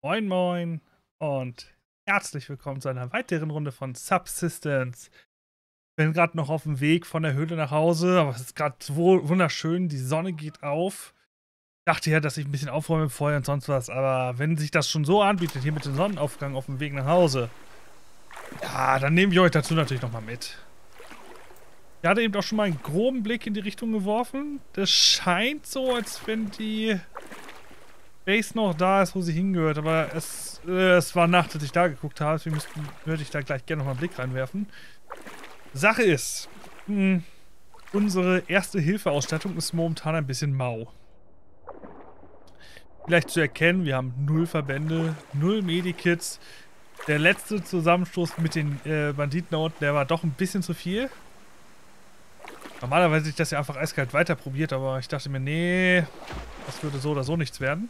Moin Moin und herzlich willkommen zu einer weiteren Runde von Subsistence. Bin gerade noch auf dem Weg von der Höhle nach Hause, aber es ist gerade wunderschön, die Sonne geht auf. Ich dachte ja, dass ich ein bisschen aufräume vorher und sonst was, aber wenn sich das schon so anbietet, hier mit dem Sonnenaufgang auf dem Weg nach Hause, ja, dann nehme ich euch dazu natürlich nochmal mit. Ich hatte eben auch schon mal einen groben Blick in die Richtung geworfen. Das scheint so, als wenn die Base noch da ist, wo sie hingehört. Aber es, äh, es war Nacht, als ich da geguckt habe. Deswegen müssten, würde ich da gleich gerne nochmal einen Blick reinwerfen. Sache ist, mh, hm, unsere erste Hilfeausstattung ist momentan ein bisschen mau. Vielleicht zu erkennen, wir haben null Verbände, null Medikits. Der letzte Zusammenstoß mit den äh, Banditen da unten, der war doch ein bisschen zu viel. Normalerweise hätte ich das ja einfach eiskalt weiter probiert, aber ich dachte mir, nee, das würde so oder so nichts werden.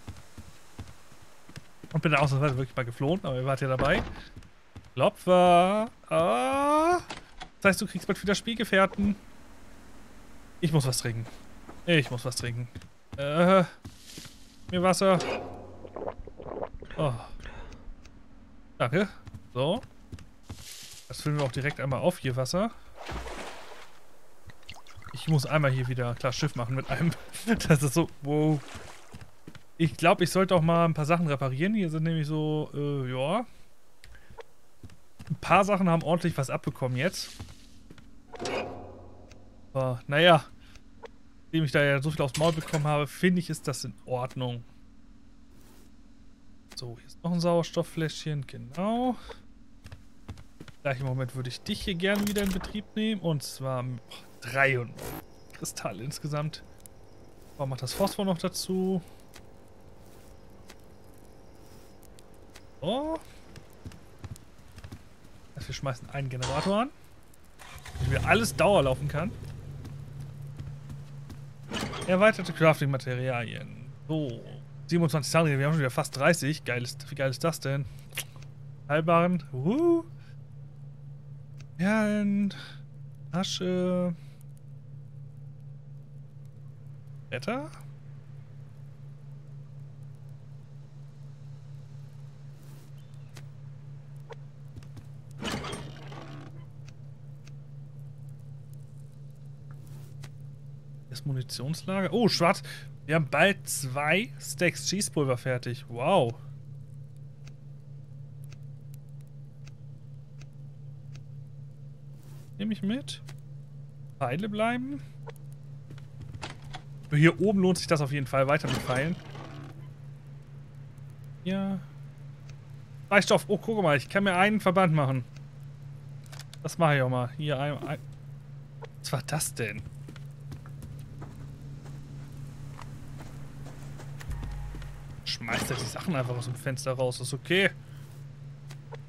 Und bin dann ausnahmsweise wirklich mal geflohen, aber ihr wart ja dabei. Klopfer. Ah. Das heißt, du kriegst bald wieder Spielgefährten. Ich muss was trinken. Ich muss was trinken. Äh. Mir Wasser. Oh. Danke. So. Das füllen wir auch direkt einmal auf hier Wasser. Ich muss einmal hier wieder klar Schiff machen mit einem. Das ist so. Wow. Ich glaube, ich sollte auch mal ein paar Sachen reparieren. Hier sind nämlich so, äh, ja. Ein paar Sachen haben ordentlich was abbekommen jetzt. Aber, naja. Nachdem ich da ja so viel aufs Maul bekommen habe, finde ich, ist das in Ordnung. So, hier ist noch ein Sauerstofffläschchen, genau. Gleich im Moment würde ich dich hier gerne wieder in Betrieb nehmen. Und zwar 300 Kristalle insgesamt. Warum macht das Phosphor noch dazu? So. Also wir schmeißen einen Generator an. Damit wir alles dauerlaufen kann. Erweiterte Crafting-Materialien. So. 27 Tage, wir haben schon wieder fast 30. Geil ist, wie geil ist das denn? Heilbaren. Uh. Perlen. Asche. Wetter? Munitionslager. Oh, schwarz. Wir haben bald zwei Stacks Schießpulver fertig. Wow. Nehme ich mit. Pfeile bleiben. Hier oben lohnt sich das auf jeden Fall weiter mit Pfeilen. Ja. Reichstoff. Oh, guck mal, ich kann mir einen Verband machen. Das mache ich auch mal. Hier ein, ein. Was war das denn? Schmeißt er die Sachen einfach aus dem Fenster raus. ist okay.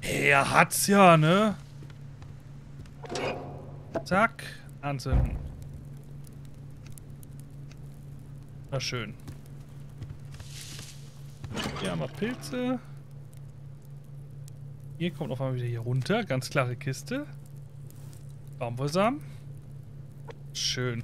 Er hat's ja, ne? Zack. Anzünden. Na schön. Hier haben wir Pilze. Hier kommt auf einmal wieder hier runter. Ganz klare Kiste. Baumwollsamen. Schön.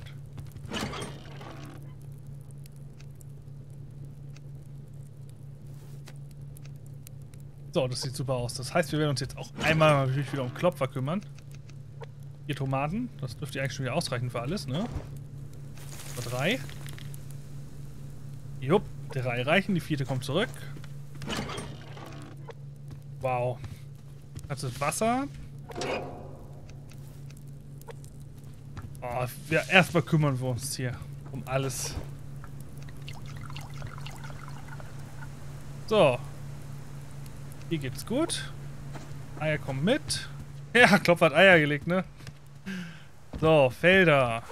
So, das sieht super aus. Das heißt, wir werden uns jetzt auch einmal wieder um Klopfer kümmern. Vier Tomaten. Das dürfte eigentlich schon wieder ausreichen für alles, ne? So, drei. Jupp, drei reichen. Die vierte kommt zurück. Wow. Das ist Wasser. Oh, ja, erstmal kümmern wir uns hier um alles. So. Hier geht's gut. Eier kommen mit. Ja, Klopf hat Eier gelegt, ne? So, Felder.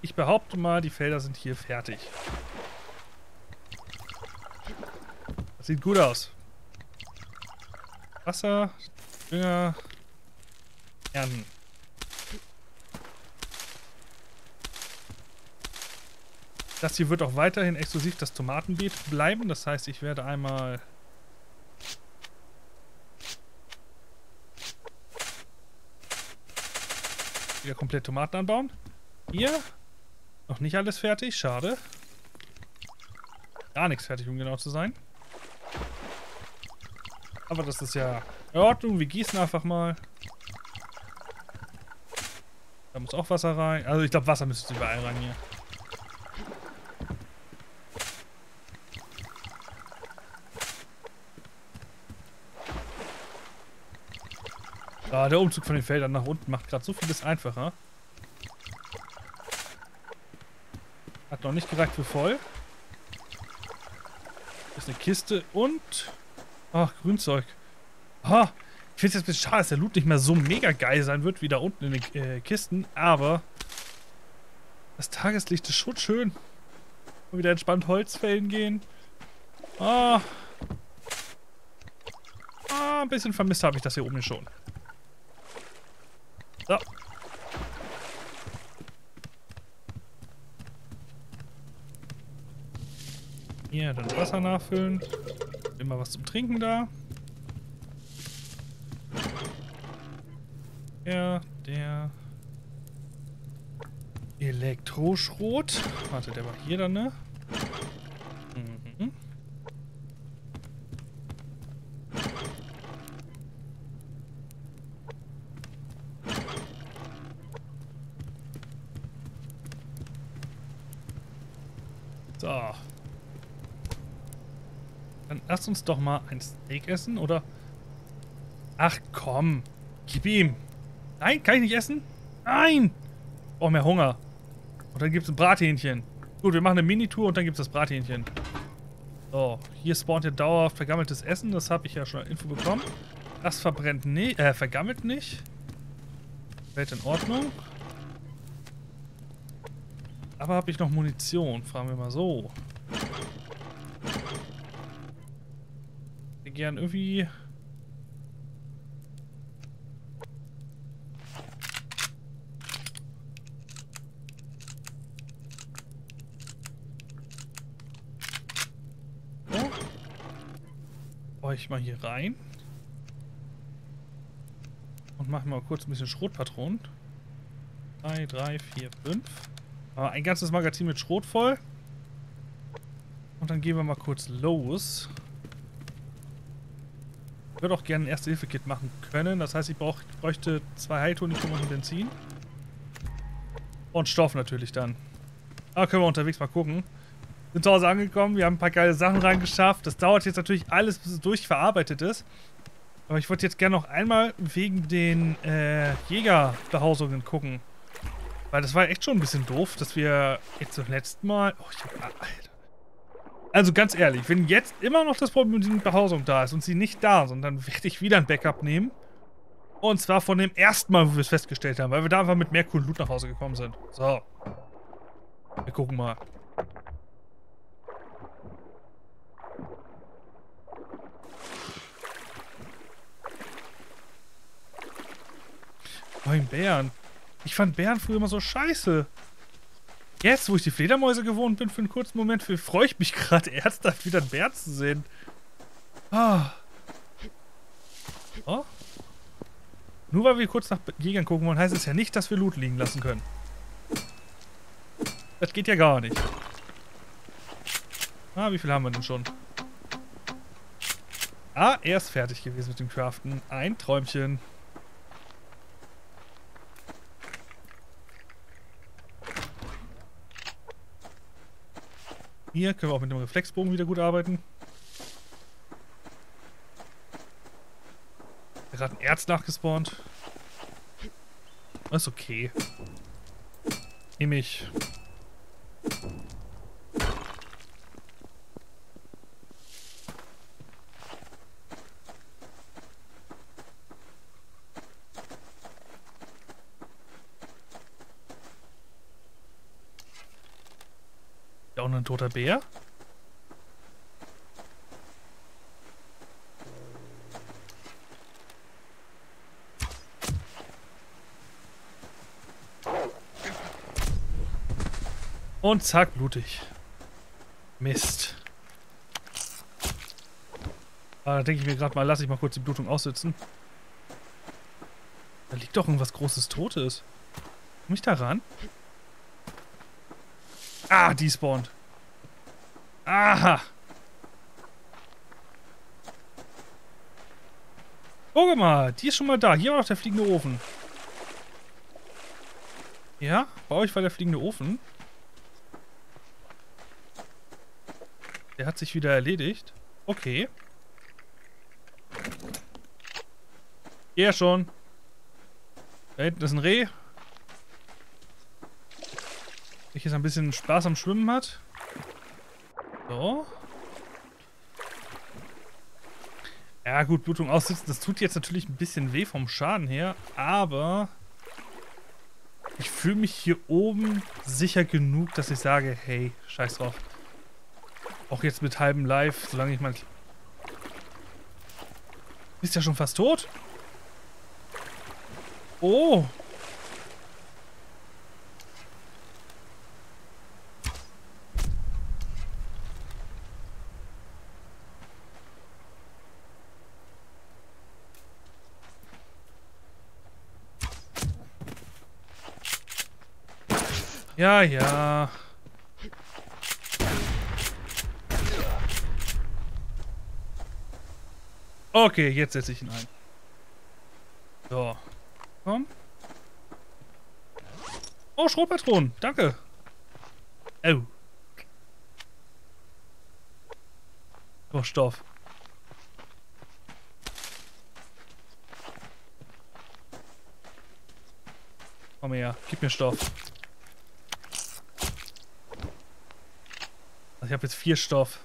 Ich behaupte mal, die Felder sind hier fertig. Das sieht gut aus. Wasser, Dünger, Ernten. Das hier wird auch weiterhin exklusiv das Tomatenbeet bleiben. Das heißt, ich werde einmal wieder komplett Tomaten anbauen. Hier. Noch nicht alles fertig. Schade. Gar nichts fertig, um genau zu sein. Aber das ist ja in Ordnung. Wir gießen einfach mal. Da muss auch Wasser rein. Also ich glaube, Wasser müsste überall rein hier. Ja, der Umzug von den Feldern nach unten macht gerade so vieles einfacher. Hat noch nicht gereicht für voll. Das ist eine Kiste und... Ach, Grünzeug. Ah, ich finde es jetzt ein bisschen schade, dass der Loot nicht mehr so mega geil sein wird wie da unten in den äh, Kisten, aber das Tageslicht ist schon schön. Und wieder entspannt Holzfällen gehen. Ah. Ah, ein bisschen vermisst habe ich das hier oben schon. Hier, dann Wasser nachfüllen. Immer was zum Trinken da. Ja, der Elektroschrot. Warte, der war hier dann, ne? Mhm. So. Dann lass uns doch mal ein Steak essen, oder? Ach komm. Gib ihm. Nein, kann ich nicht essen? Nein! Oh, mehr Hunger. Und dann gibt es ein Brathähnchen. Gut, wir machen eine Minitour und dann gibt es das Brathähnchen. So, hier spawnt ja dauerhaft vergammeltes Essen. Das habe ich ja schon Info bekommen. Das verbrennt nicht, äh, vergammelt nicht. Welt in Ordnung. Aber habe ich noch Munition? Fragen wir mal so. Wir gern irgendwie ich mal hier rein. Und mache mal kurz ein bisschen Schrotpatronen. 3, 3, 4, 5. Aber ein ganzes Magazin mit Schrot voll. Und dann gehen wir mal kurz los. Würde auch gerne ein Erste-Hilfe-Kit machen können. Das heißt, ich, brauch, bräuchte zwei Heiltonikum und Benzin. Und Stoff natürlich dann. Aber können wir unterwegs mal gucken. Sind zu Hause angekommen, wir haben ein paar geile Sachen reingeschafft. Das dauert jetzt natürlich alles, bis es durchverarbeitet ist. Aber ich wollte jetzt gerne noch einmal wegen den äh, Jägerbehausungen gucken. Weil das war echt schon ein bisschen doof, dass wir jetzt zum letzten Mal... Oh, ich hab, Alter. Also ganz ehrlich, wenn jetzt immer noch das Problem mit der Behausung da ist und sie nicht da sind, dann werde ich wieder ein Backup nehmen. Und zwar von dem ersten Mal, wo wir es festgestellt haben, weil wir da einfach mit mehr coolen Loot nach Hause gekommen sind. So. Wir gucken mal. Neun Bären. Ich fand Bären früher immer so scheiße. Jetzt, wo ich die Fledermäuse gewohnt bin, für einen kurzen Moment, freue ich mich gerade ernsthaft, wieder einen Bär zu sehen. Ah. Oh. Nur weil wir kurz nach Jägern gucken wollen, heißt es ja nicht, dass wir Loot liegen lassen können. Das geht ja gar nicht. Ah, wie viel haben wir denn schon? Ah, er ist fertig gewesen mit dem Craften. Ein Träumchen. Hier können wir auch mit dem Reflexbogen wieder gut arbeiten. Gerade ein Erz nachgespawnt. Das ist okay. Nehme ich. Ein toter Bär? Und zack, blutig. Mist. Ah, da denke ich mir gerade mal, lass ich mal kurz die Blutung aussitzen. Da liegt doch irgendwas Großes Totes. Komm ich da ran? Ah, die spawnt. Aha. Guck mal, die ist schon mal da. Hier war noch der fliegende Ofen. Ja, bei euch war der fliegende Ofen. Der hat sich wieder erledigt. Okay. Ja, schon. Da hinten ist ein Reh. Welches ein bisschen Spaß am Schwimmen hat. So. Ja gut, Blutung aussitzen, das tut jetzt natürlich ein bisschen weh vom Schaden her, aber ich fühle mich hier oben sicher genug, dass ich sage, hey, scheiß drauf. Auch jetzt mit halbem Live, solange ich mal... Ist ja schon fast tot? Oh, Ja, ja. Okay, jetzt setze ich ihn ein. So. Komm. Oh, Schrotpatronen. Danke. Oh. Oh, Stoff. Komm her, gib mir Stoff. Ich habe jetzt vier Stoff.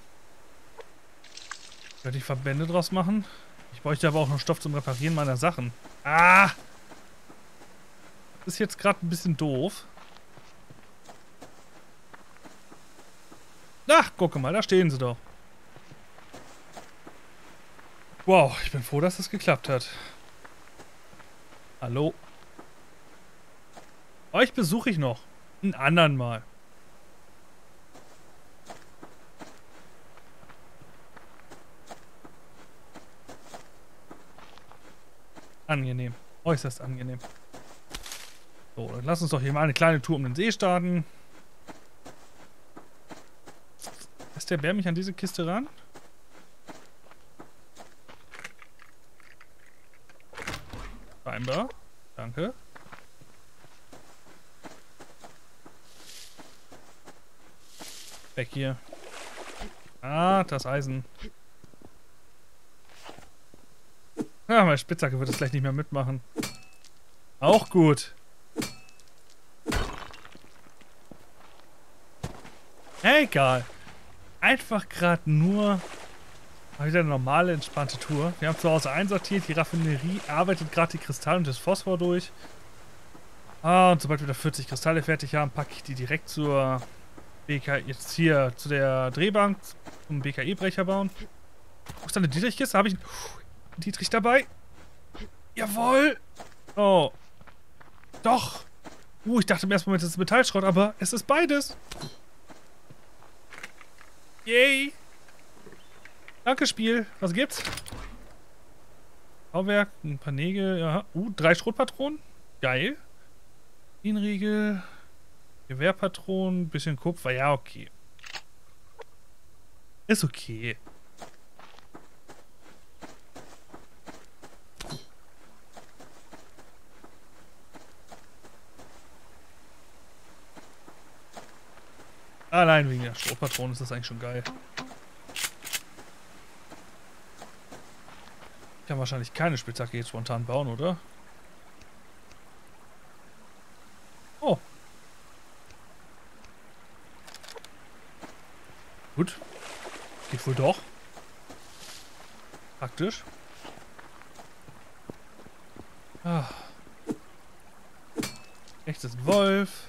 Könnte ich Verbände draus machen? Ich bräuchte aber auch noch Stoff zum Reparieren meiner Sachen. Ah! Das ist jetzt gerade ein bisschen doof. Ach, gucke mal, da stehen sie doch. Wow, ich bin froh, dass das geklappt hat. Hallo? Euch besuche ich noch. Einen anderen Mal. Angenehm. Äußerst angenehm. So, dann lass uns doch hier mal eine kleine Tour um den See starten. Lässt der Bär mich an diese Kiste ran? Scheinbar. Danke. Weg hier. Ah, das Eisen. Ja, meine Spitzhacke wird es gleich nicht mehr mitmachen. Auch gut. Egal. Einfach gerade nur wieder eine normale, entspannte Tour. Wir haben zu Hause einsortiert. Die Raffinerie arbeitet gerade die Kristalle und das Phosphor durch. Ah, und sobald wir da 40 Kristalle fertig haben, packe ich die direkt zur BK, jetzt hier zu der Drehbank, zum BKE-Brecher bauen. Wo ist eine Dietrichkiste? Habe ich... Dietrich dabei? Jawohl! Oh. Doch! Uh, ich dachte im ersten Moment, es ist Metallschrott, aber es ist beides. Yay! Danke, Spiel. Was gibt's? Bauwerk, ein paar Nägel, ja. Uh, drei Schrotpatronen. Geil. Inriegel. Gewehrpatronen, bisschen Kupfer. Ja, okay. Ist okay. Allein wegen der Schrotpatronen ist das eigentlich schon geil. Ich kann wahrscheinlich keine Spitzhacke jetzt spontan bauen, oder? Oh. Gut. Geht wohl doch. Praktisch. Ah. Ein Wolf.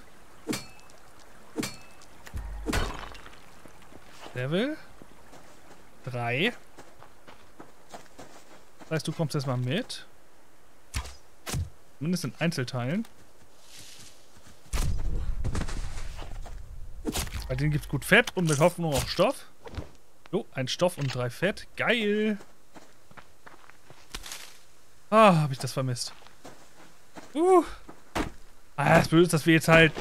Level. Drei. Das heißt, du kommst erstmal mit. Zumindest in Einzelteilen. Bei denen gibt es gut Fett und mit Hoffnung auch Stoff. So, ein Stoff und drei Fett. Geil. Ah, habe ich das vermisst. Uh. Ah, das Blöde ist, dass wir jetzt halt...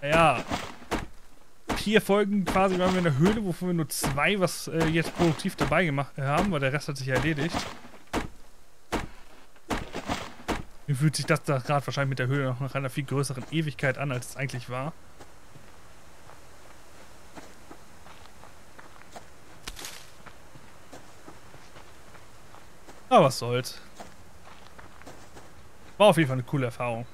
Naja, vier Folgen quasi waren wir in der Höhle, wovon wir nur zwei was äh, jetzt produktiv dabei gemacht äh, haben, weil der Rest hat sich erledigt. Mir fühlt sich das da gerade wahrscheinlich mit der Höhle noch nach einer viel größeren Ewigkeit an, als es eigentlich war. Aber was soll's. War auf jeden Fall eine coole Erfahrung.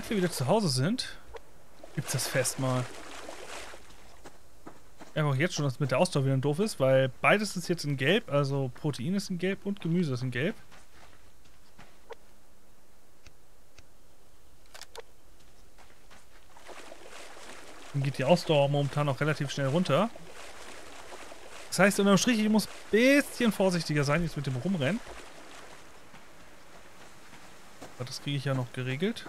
Sobald wir wieder zu Hause sind, gibt's das Fest mal. Einfach jetzt schon, dass mit der Ausdauer wieder doof ist, weil beides ist jetzt in Gelb, also Protein ist in Gelb und Gemüse ist in Gelb. Dann geht die Ausdauer momentan auch relativ schnell runter. Das heißt, unterm Strich, ich muss ein bisschen vorsichtiger sein jetzt mit dem Rumrennen. Aber das kriege ich ja noch geregelt.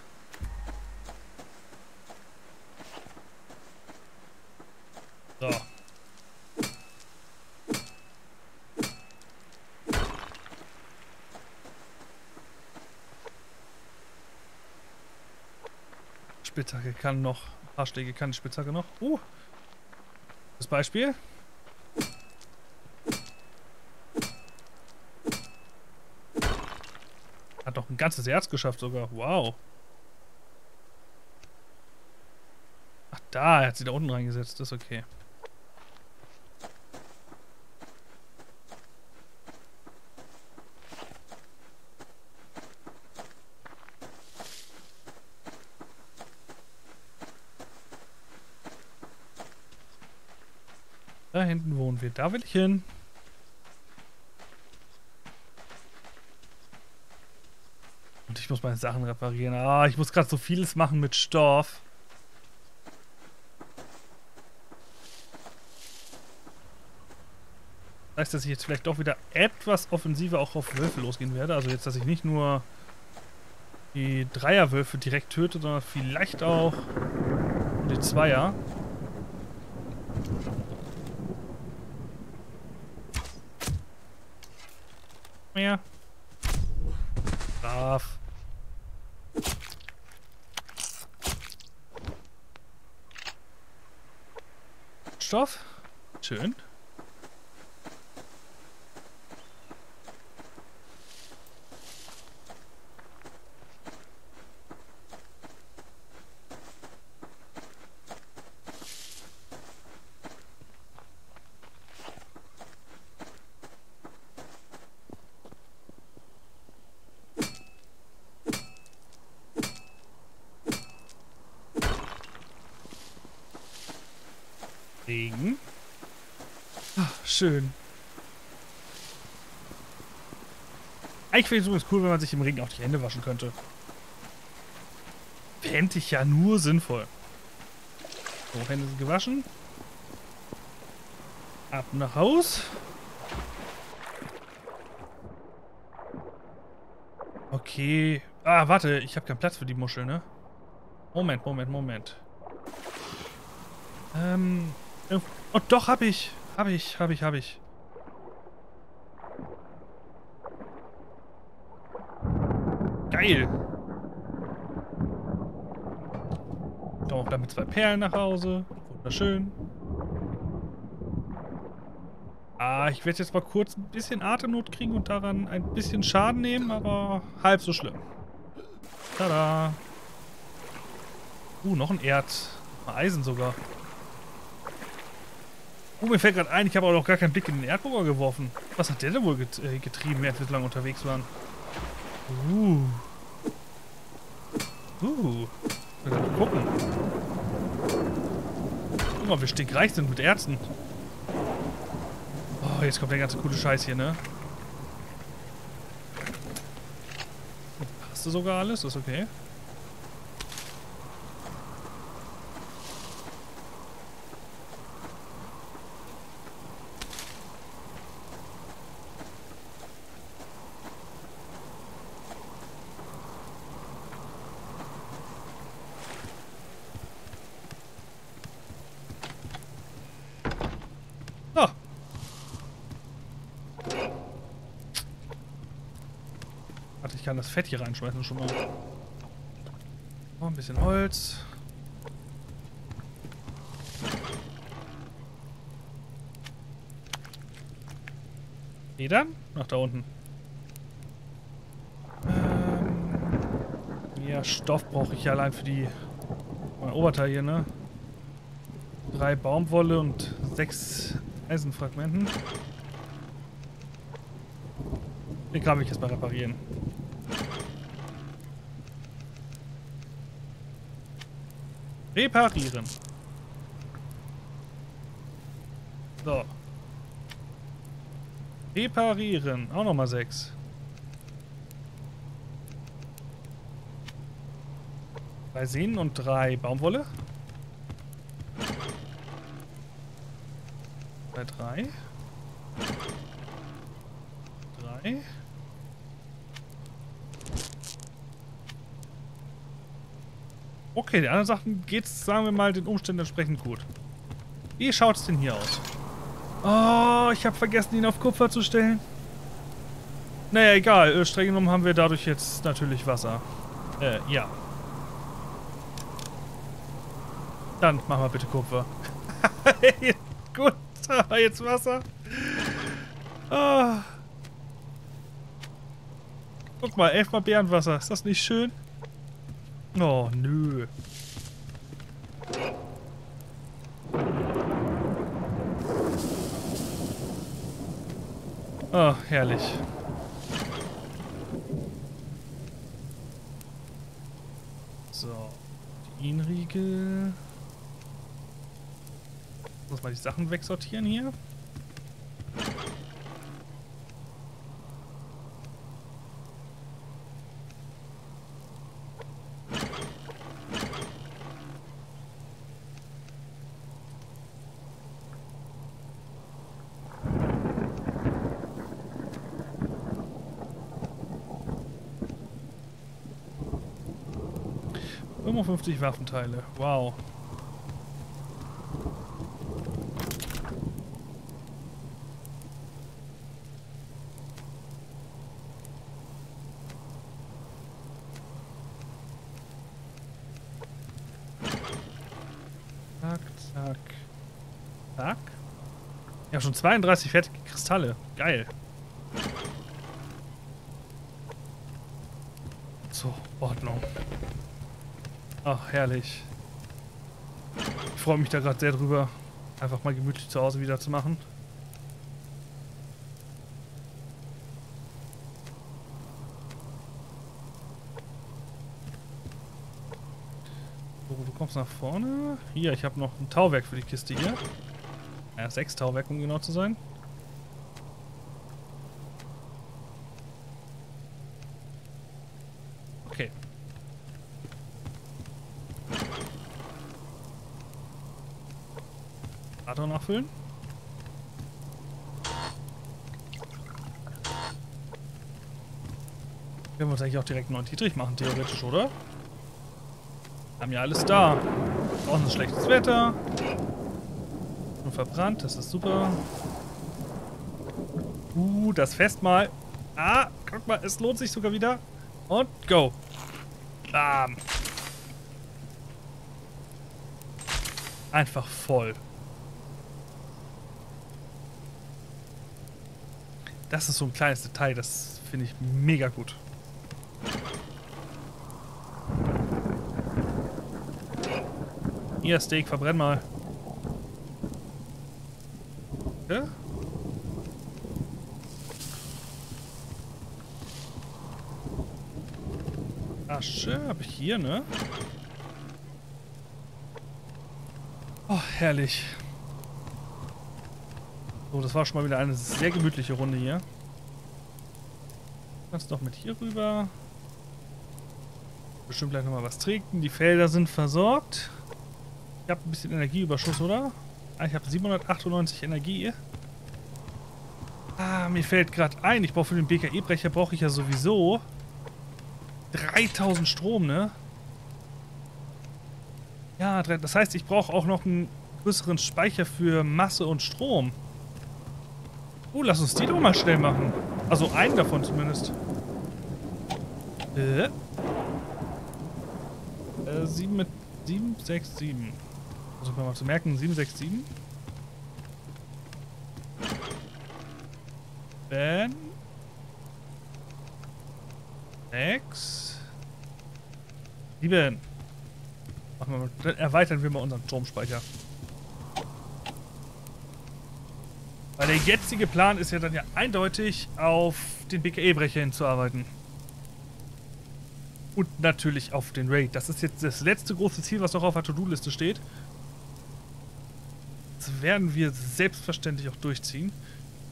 So. Spitzhacke kann noch. Haarschläge kann die Spitzhacke noch. Uh. Das Beispiel. Hat doch ein ganzes Herz geschafft sogar. Wow. Ach, da. Er hat sie da unten reingesetzt. Das ist okay. Da hinten wohnen wir. Da will ich hin. Und ich muss meine Sachen reparieren. Ah, ich muss gerade so vieles machen mit Stoff. Das heißt, dass ich jetzt vielleicht doch wieder etwas offensiver auch auf Wölfe losgehen werde. Also jetzt, dass ich nicht nur die Dreierwölfe direkt töte, sondern vielleicht auch die Zweier. Mehr. Brav. Stoff. Schön. Regen. Ach, schön. Wäre es übrigens cool, wenn man sich im Regen auch die Hände waschen könnte. Fände ich ja nur sinnvoll. So, Hände sind gewaschen. Ab nach Haus. Okay. Ah, warte, ich habe keinen Platz für die Muschel, ne? Moment, Moment, Moment. Ähm. Oh, doch, hab ich. Hab ich, hab ich, hab ich. Geil. Doch, damit zwei Perlen nach Hause. Wunderschön. Ah, ich werde jetzt mal kurz ein bisschen Atemnot kriegen und daran ein bisschen Schaden nehmen, aber halb so schlimm. Tada. Uh, noch ein Erz. Mal Eisen sogar. Oh, mir fällt gerade ein, ich habe auch noch gar keinen Blick in den Erdbohrer geworfen. Was hat der denn wohl get äh, getrieben, während wir so lange unterwegs waren? Uh. Uh. Mal gucken. Guck mal, wir stinkreich sind mit Ärzten. Oh, jetzt kommt der ganze coole Scheiß hier, ne? Du sogar alles? ist okay. Das Fett hier reinschmeißen schon mal. Oh, ein bisschen Holz. Federn? Nach da unten. Ähm, ja, Stoff brauche ich ja allein für die mein Oberteil hier, ne? Drei Baumwolle und sechs Eisenfragmenten. Den kann ich jetzt mal reparieren. Reparieren. So. Reparieren. Auch nochmal sechs. Drei Sehnen und drei Baumwolle. Bei drei. Drei. Okay, die anderen Sachen geht's, sagen wir mal, den Umständen entsprechend gut. Wie schaut's denn hier aus? Oh, ich habe vergessen, ihn auf Kupfer zu stellen. Naja, egal. Äh, streng genommen haben wir dadurch jetzt natürlich Wasser. Äh, ja. Dann machen wir bitte Kupfer. Gut, aber jetzt Wasser. Oh. Guck mal, elfmal Bärenwasser. Ist das nicht schön? Oh, nö. Oh, herrlich. So. Die Inriegel. Muss mal die Sachen wegsortieren hier. Fünfundfünfzig Waffenteile. Wow. Ja, schon 32 fertige Kristalle. Geil. So, Ordnung. Ach, herrlich. Ich freue mich da gerade sehr drüber, einfach mal gemütlich zu Hause wieder zu machen. So, du kommst nach vorne. Hier, ich habe noch ein Tauwerk für die Kiste hier. Ja, sechs Tauwerk, um genau zu sein. Okay. Nachfüllen. Können wir uns eigentlich auch direkt einen neuen Dietrich machen, theoretisch, oder? Haben ja alles da. Draußen ist schlechtes Wetter. Nur verbrannt, das ist super. Uh, das Festmahl. Ah, guck mal, es lohnt sich sogar wieder. Und go. Bam. Einfach voll. Das ist so ein kleines Detail, das finde ich mega gut. Hier, Steak, verbrenn mal. Ja? Asche habe ich hier, ne? Oh, herrlich. So, das war schon mal wieder eine sehr gemütliche Runde hier. Kannst doch mit hier rüber. Bestimmt gleich nochmal was trinken. Die Felder sind versorgt. Ich habe ein bisschen Energieüberschuss, oder? Ah, ich habe 798 Energie. Ah, mir fällt gerade ein, ich brauche für den BKE-Brecher brauche ich ja sowieso 3000 Strom, ne? Ja, das heißt, ich brauche auch noch einen größeren Speicher für Masse und Strom. Oh, lass uns die doch mal schnell machen. Also einen davon zumindest. Äh. Äh, 7 mit 7, 6, 7. Versuchen wir mal zu merken, 7, 6, 7. Ben. 6. 7. Machen wir mal, dann erweitern wir mal unseren Stromspeicher. Weil der jetzige Plan ist ja dann ja eindeutig auf den BKE-Brecher hinzuarbeiten. Und natürlich auf den Raid. Das ist jetzt das letzte große Ziel, was noch auf der To-Do-Liste steht. Das werden wir selbstverständlich auch durchziehen.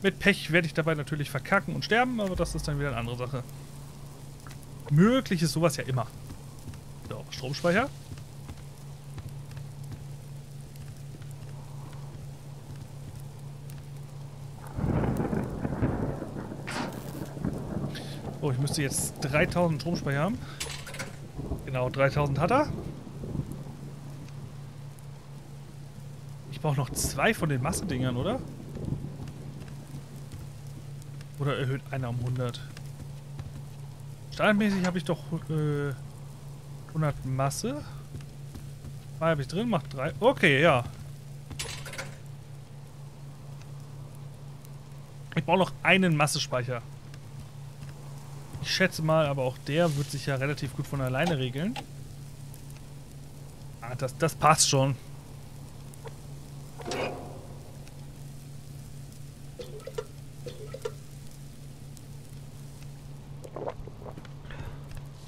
Mit Pech werde ich dabei natürlich verkacken und sterben, aber das ist dann wieder eine andere Sache. Möglich ist sowas ja immer. So, Stromspeicher. Oh, ich müsste jetzt 3000 Stromspeicher haben. Genau, 3000 hat er. Ich brauche noch zwei von den Massedingern, oder? Oder erhöht einer um 100? Standardmäßig habe ich doch äh, 100 Masse. Zwei habe ich drin, macht drei. Okay, ja. Ich brauche noch einen Massespeicher. Ich schätze mal, aber auch der wird sich ja relativ gut von alleine regeln. Ah, das, das passt schon.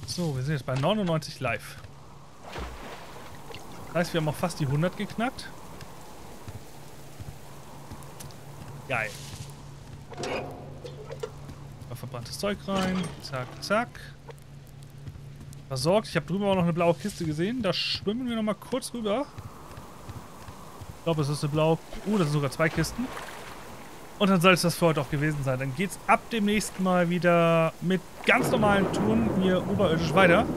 So, wir sind jetzt bei 99 live. Das heißt, wir haben auch fast die 100 geknackt. Geil. Mal verbranntes Zeug rein. Zack, zack. Versorgt. Ich habe drüben auch noch eine blaue Kiste gesehen. Da schwimmen wir noch mal kurz rüber. Ich glaube, es ist eine blaue... Uh, das sind sogar zwei Kisten. Und dann soll es das für heute auch gewesen sein. Dann geht's ab demnächst mal wieder mit ganz normalen Touren hier oberirdisch weiter.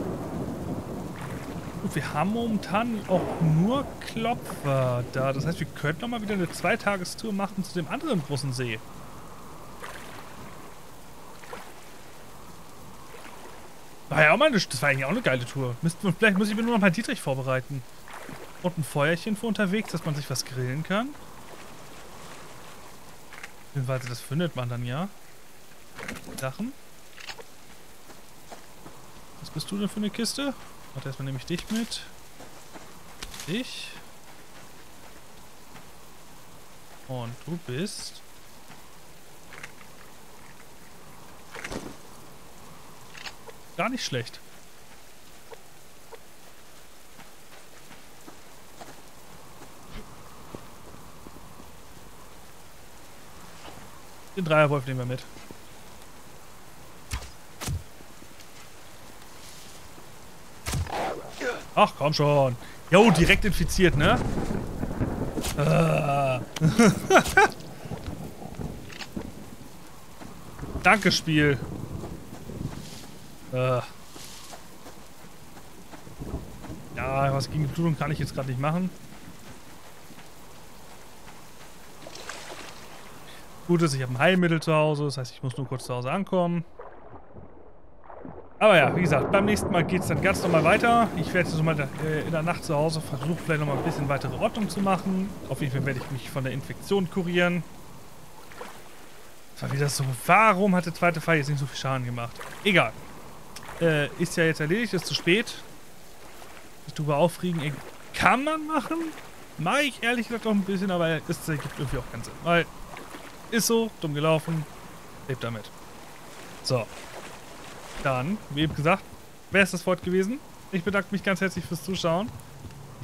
Gut, wir haben momentan auch nur Klopfer da. Das heißt, wir könnten noch mal wieder eine Zweitagestour machen zu dem anderen großen See. War ja auch mal eine, das war eigentlich auch eine geile Tour. vielleicht muss ich mir nur noch mal Dietrich vorbereiten. Und ein Feuerchen für unterwegs, dass man sich was grillen kann. Beziehungsweise das findet man dann ja. Sachen. Was bist du denn für eine Kiste? Warte, erstmal nehme ich dich mit. Dich. Und du bist... Gar nicht schlecht. Den Dreierwolf nehmen wir mit. Ach, komm schon. Jo, direkt infiziert, ne? Ah. Danke, Spiel. Äh. Ja, was gegen die Blutung kann ich jetzt gerade nicht machen. Gut ist, ich habe ein Heilmittel zu Hause, das heißt, ich muss nur kurz zu Hause ankommen. Aber ja, wie gesagt, beim nächsten Mal geht es dann ganz normal weiter. Ich werde jetzt mal äh, in der Nacht zu Hause versuchen, vielleicht nochmal ein bisschen weitere Ordnung zu machen. Auf jeden Fall werde ich mich von der Infektion kurieren. Das war wieder so, warum hat der zweite Fall jetzt nicht so viel Schaden gemacht? Egal. Äh, ist ja jetzt erledigt, ist zu spät. Sich drüber aufregen, kann man machen. Mache ich ehrlich gesagt auch ein bisschen, aber es ergibt irgendwie auch keinen Sinn. Weil ist so, dumm gelaufen. Lebt damit. So. Dann, wie eben gesagt, wäre es das Wort gewesen. Ich bedanke mich ganz herzlich fürs Zuschauen.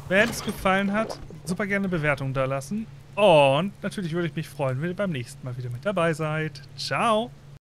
Wenn es gefallen hat, super gerne eine Bewertung da lassen. Und natürlich würde ich mich freuen, wenn ihr beim nächsten Mal wieder mit dabei seid. Ciao!